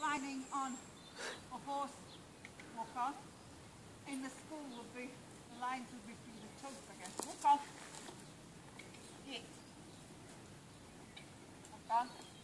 Lining on a horse walk on. In the school would be, the lines would be through the toes, I guess. Walk on. Yes. Walk on.